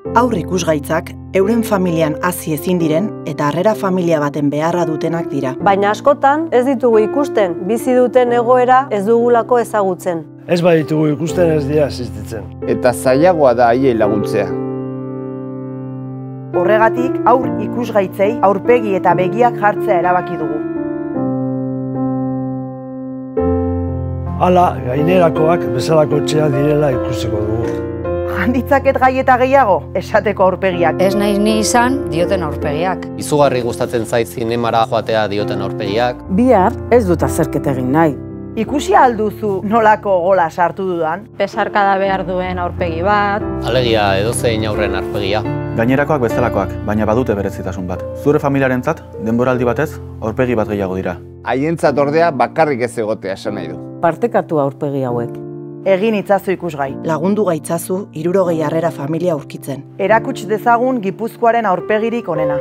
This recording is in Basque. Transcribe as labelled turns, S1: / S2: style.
S1: Aur ikusgaitzak euren familian hasi ezin diren eta harrera familia baten beharra dutenak dira.
S2: Baina askotan ez ditugu ikusten, bizi duten egoera ez dugulako ezagutzen.
S3: Ez baditugu ikusten ez dira asistitzen.
S4: Eta zailagoa da haiei laguntzea.
S5: Horregatik aur ikusgaitzei aurpegi eta begiak jartzea erabaki dugu.
S3: Hala, gainerakoak bezalako txea direla ikusiko dugu.
S5: Handitzaket gai eta gehiago, esateko aurpegiak.
S6: Ez naiz ni izan dioten aurpegiak.
S7: Izugarri gustatzen zait zinemara joatea dioten aurpegiak.
S8: Bihar ez dut azerketa egin nahi.
S5: Ikusi alduzu nolako gola sartu dudan?
S9: Besarkada behar duen aurpegi bat.
S7: Alegia edozein aurren aurpegia.
S10: Gainerakoak bezalakoak, baina badute berezitasun bat. Zure familiarentzat, denboraldi batez, aurpegi bat gehiago dira.
S4: Haientzat ordea bakarrik ez egotea esan nahi du.
S8: Partekatu aurpegi hauek.
S5: Egin itzazu ikusgai.
S1: Lagundu gaitzazu irurogei harrera familia aurkitzen.
S5: Erakuts dezagun Gipuzkoaren aurpegirik onena.